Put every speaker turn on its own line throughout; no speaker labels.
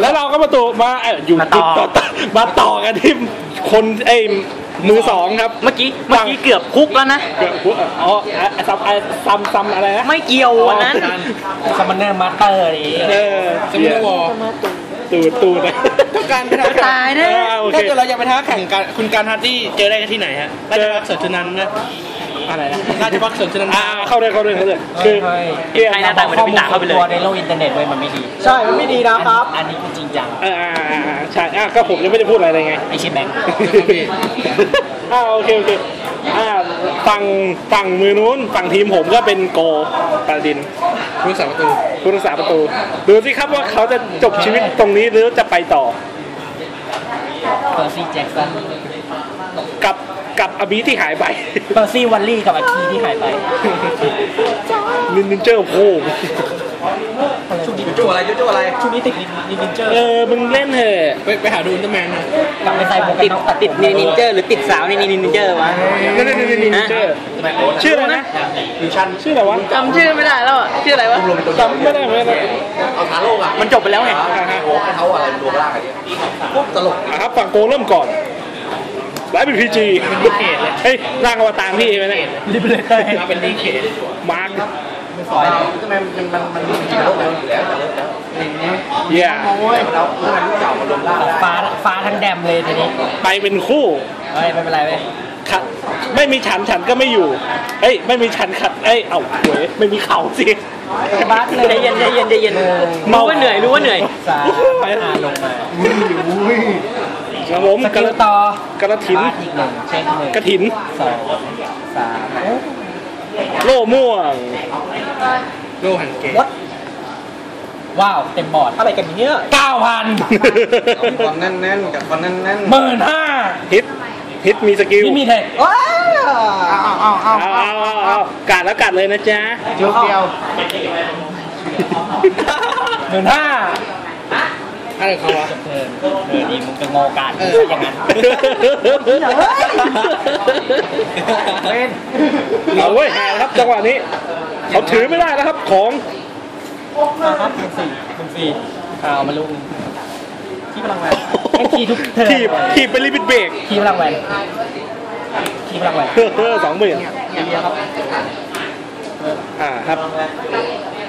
แล้วเราก็มาตัวมาเอ่ออยู่
มาต่อ
มาต่อกันที่คนไอ้มือสองครับ
เมื่อกี้เมื่อกี้เกือบคุกแล้วนะ
เกือบหัวอ๋ออะซัมอะซัมซัมอะไรนะ
ไม่เกี่ยววันนั้น
ซัมมอนเนอร์มาสเตอร์นี่
เออ
สมุนวอร์
ตูดตูดนะ
ต้องการไปท้า
ตายแน่
เออโอเค
ถ้าเกิดเราอยากไปท้าแข่งกันคุณการฮาร์ดี้เจอได้กันที่ไหนฮะราชพักสวนสุนันท์นะ
อะไรนะ
ราชพักสวนสุนันท์
อ่าเข้าเลยเข้าเลยเข้าเลยคือ
เฮ้ย
เกียร์
ใครหน้าตาเหมือนพี่ตาเข้าไปเลย
ตัวในโลกอินเทอร์เน็ตเว้ยมันไม่ดี
ใช่ มันไม่ดีนะครับ
อันนี้คือจริงจัง
เอออ่าอ่าอ่าใช่อะก็ผมยังไม่ได้พูดอะไรเลยไง
ไอชิแบงค์
อ่าโอเคโอเคอ่าฝั่งฝั่งมือนู้นฝั่งทีมผมก็เป็น Gold Paladin
ผู้สาประตู
ผู้รักษาประตู ดูสิครับว่าเขาจะจบชีวิตตรงนี้หรือจะไปต่อ
เปอร์ซี่แจ็คสัน
กับ กับอบีที่หายไป
เปอร์ซี่วันลี่กับอาคีที่หายไป
นินนินเจอร์โพง
ช่วงนี้
จู่อะไรจู่อะไร
ช่วงนี้ติดนินนินเจอร์
เออมึงเล่นเถอะ
ไปไปหาดูอุลตร้าแมนนะ
กลับไปใส่หมวกกั
ติ
น
ด
น็อกตัด
ติดนินเจอร์หรือติดสาวในนินเจอร์วะ
นั่นนั่นนั่นนินเจอร์ชื่ออะไรนะชื่ออะไรวะ
จำชื่อไม่ได้แล้วอะชื่ออะไรวะ
จำไม่ได้ไม่ได้
มันจบไปแล้วไง
อ่าฮะ
เขาอะไรรวมร่างกันเนี่ยปุ๊บตลก
อะครับฝั่งโกเริ่มก่อน ไลฟ์เป็นพีจีเฮ้ยร่างอวตารพี่ไหมเนี่ย
ลิเบเลเตอร์
มาเป็นดีเค
มาร์ค
ซอยอุลตร้าแมนมันมันมันมันกี่โลกแล้วอยู่แล้ว
เยี่ย
โอ้ยเราอุลตร้าแมนรุ่นเก่ามารวมร่างได้
ฟ้าฟ้าทั้งแดมเลยทีนี้
ไปเป็นคู่
เฮ้ยไม่เป็นไรเว้ย
ขัดไม่มีฉันฉันก็ไม่อยู่เอ้ยไม่มีฉันขัด เอ้ยเอ้าเว้ยไม่มีเข่าสิ
บาสเลย
ใจเย็นใจเย็นใจเย็น
เมา
รู้ว่าเหนื่อยรู้ว่าเหนื่อย
สามอ่าลงมา
ครับผม
ส
ก
กิล
ระ
ต่อก
ระถิน
บาสอีกหนึ่งเช็คหนึ่ง
กระถิน
สองสามโอ้
โล่ม่วง
โลหันเกต
วัดว้าว เต็มบอร์ดอะไรกันเนี่ยเก้าพัน
ความแน่นๆกับความแน่นๆ
หมื่นห้า
ฮิตฮิตมีสกิล
นี่มีเทคว้าว
เอาเอาเอา
เอาเอาเอาเอากัดแล้วกัดเลยนะจ๊ะ
จุดเดียว
หมื่นห้า
อะไรเขาวะ
เออเออดีมึงจะ โงการ
เออ
อย่างนั้น
เล่น
เอาเว้ยหาแล้วครับจังหวะนี้เขาถือไม่ได้แล้วครับของ
นะครับหนึ่งสี่หนึ่งสี่เอามาลุงที่พลังแวนไอ้คีย์ทุกเทอม
ถีบถีบเป็นลิมิตเบรก
คีย์พลังแวนคีย์พลังแวน
เออสองหมื่น
อย่างเดียวครับ
อ่าครับ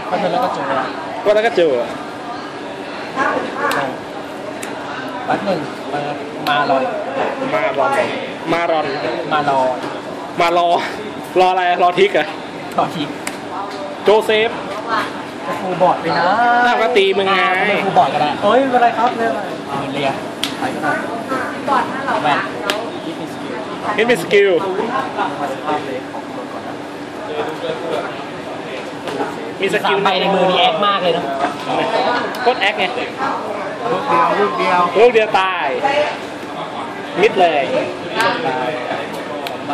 ก็เธอแล้วก็จุด
ก็แล้วก็เจอ
วัดหนึ่งมามาลอย
มารอนมารอน
มาลอย
มารอ รออะไรรอทิกอะ
ต่อที
โจเซฟ
ฟูลบอร์ดไปนะ
น่าก็ตีมึงไง
ไม่ฟูลบอร์ดก็ได้เฮ้ยไม่เป็นไรครับไม่เป็นไรหมื่นเรียไปก็ได้แวนที่มีสกิล
เห็นเป็นสกิล
มาสภาพเลยของคนก่อนนะ
มีส
สา
กิล
มใบในมือนี่แอคมากเลยนะ
โคตรแอคไง
ลูกเดียว
ลูกเดียวตาย มิดเลย
สองใบ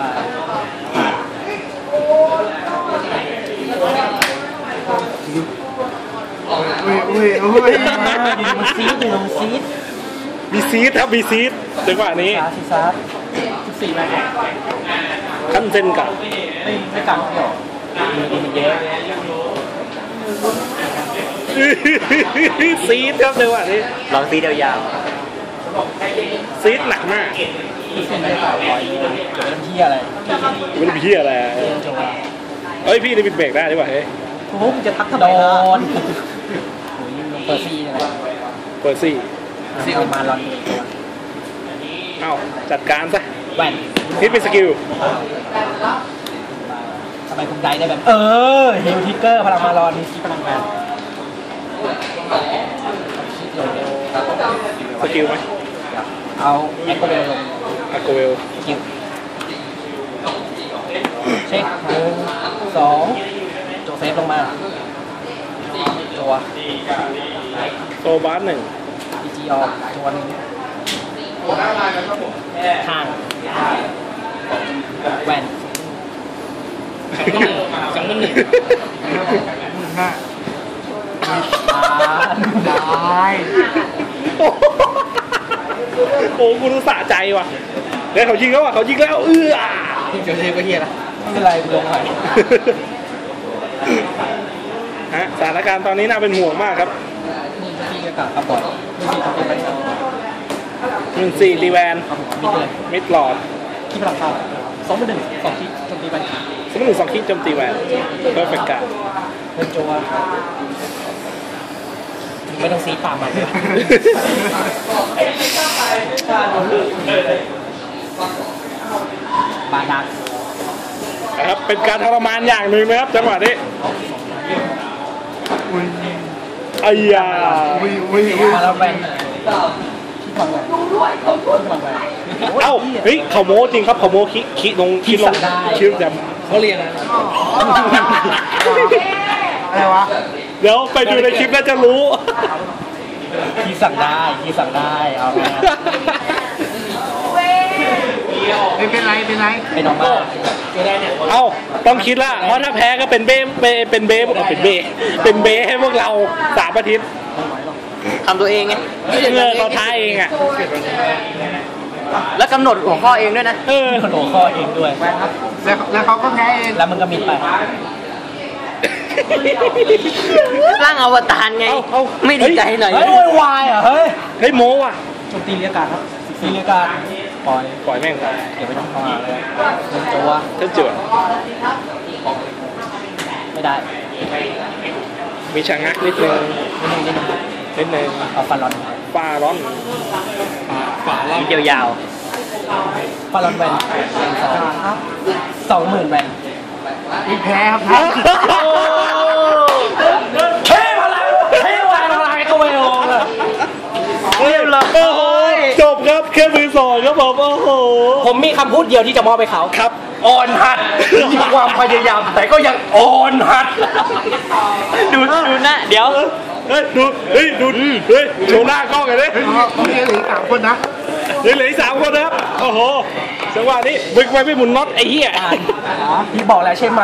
อุ้ยอุ้ยอุ้ย
อยู่มันซีดอยู่มันซีด
มีซีดครับมีซีดจังหวะนี้
ซาซิซาสิบสี่ใบ
ขั้นเซนกับ
ไม่ไม่กัดเดี่ยวมือดีมันเยอะ
ซีดครับจังหวะนี้
ลองซีเดียวยาว
ซีดหนักมาก
ที่เส้นไม่ต่อลอยเลยเกิดเรื่องที่อะไร
ไม่ได้พี่อะไรอะ
เรื่องจังหวะ
เอ้ยพี่ลิมิตเบรกได้ดีกว่าเฮ้ย
ทุกจะทักทำไมโดนโอ้ยลงเปอร์ซี่เลย
เปิดซี่
ซีเอามาลอน
เอ้าจัดการซะ
แหวน
ฮิตเป็นสกิล
ทำไมคุณได้ได้แบบ เออฮิลทิกเกอร์พลังมาลอนที่พลังแวน
สกิลไหม
เอาแอคโกเวลลง
อะโกเวล
คิวเช็คหนึ่งสองโจเซฟลงมาตัว
โซบาร์หนึ่ง
พีจีออกตัวหนึงข้างแวน
สองพันหนึ่ง
ได้
โอ้กูรู้สะใจว่ะเดี๋ยวเขายิงแล้วว่ะเขายิงแล้วเอื้อ
เจอเทก็เฮียละ
ไม่เป็นไรกูลงหน่อย
ฮะสถานการณ์ตอนนี้น่าเป็นห่วงมากครับ
นี่จะตีกันกาศครับบอลหนึ่งสี่โจมตีแวนครับ
หนึ่งสี่รีแวน
ครับผมมิดเลย
มิดหลอด
ที่พลังข้าวสองเป็นหนึ่งสองที่โจมตีแวนครับ
สมมติหนึ่งสองคิดโจมตีแวนเพอร์เฟกต์การ
เล่นโจว ไม่ต้องซีดตามมาเลยบาดัก
นะครับ เป็นการทรมานอย่างหนึ่งนะครับจังหวะนี้ไอ้ยา
มาแล้วแวนที่พลังแวนที่พลังแวน
เอ้าเฮ้ยเขาโม้จริงครับเขาโม้คิคิลงคิลง
คิดสั่งได้
คิดจ
เขาเรียนนะ
อะไรวะำ
เดี๋ยวไปดูในคลิปแล้วจะรู้
ที่สั่งได้ที่สั่งได้เอาไง
ไม่เป็นไรเป็นไร
ไอ้น้องบ้า
เอ้าต้องคิดละเพราะถ้าแพ้ก็เป็นเบ้เบ้เป็นเบ้เออเป็นเบ้เป็นเบ้ให้พวกเราสามอาทิตย์
ทำตัวเองไง
เออเราท้ายเองอะ
แล้วกำหนดหัวข้อเองด้วยนะ
เออ
ขนมข้อเองด้วย
แล้วแล้วเขาก็แพ้เอง
แล้วมันก็มิดไป
ร่างอวตารไง
เอ้าเอ้า
ไม่ดีใจหน่อย
เฮ้ยโวยวายเหรอะเฮ้ย
เฮ้ยโม้ว่ะ
โจมตีเรียกการครับซีเรียกการปล่อย
ปล่อยแม่งไป
เดี๋ยวไปทำข้าวเลยเล่นโจว
ถ้าจวด
ไม่ได้
มีชะงักนิดนึง
นิดนึงนิดนึง
นิดนึง
เอาฟันรอน
ฟาร้อน
วิดีโอยาว
ฟันรอนแวนสองสองหมื่นแวน
มีแพ้ครับแพ้
เท่พลังเท่แวนอะไรก็ไม่รู้เลย
เรียบร้อยโอ้โหจบครับแค่มือสองครับผมโอ้โห
ผมมี คำพูดเดียวที่จะมอบไปเขา
ครับ
อ่อนหัดมีความพยายาม แต่ก็ยังอ่อนหัด
ดูดูหน้าเดี๋ยว
เฮ้ยดูเฮ้ยดูเฮ้ยโชว์หน้ากล้องกันเลย
เฮ้ยเขาเรียนเหลืออกสามคนนะ
ยังเหลืออีกสามคนนะครับโอ้โหจังหวะนี้มึงไปไม่หมุนน็อตไอ้เหี้ย
พี่บอกแล้วใช่ไหม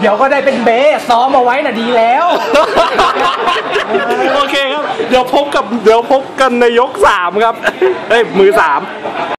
เดี๋ยวก็ได้เป็นเบสซ้อมเอาไว้น่ะดีแล้ว
โอเคครับ เดี๋ยวพบกับเดี๋ยวพบกันในยกสามครับเฮ้ยมือสาม